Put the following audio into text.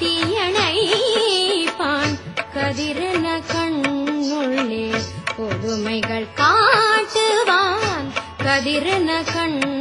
தீயணைப்பான். கதிரன கண்ணுள்ளே பொதுமைகள் காட்டுவான். கதிரன கண்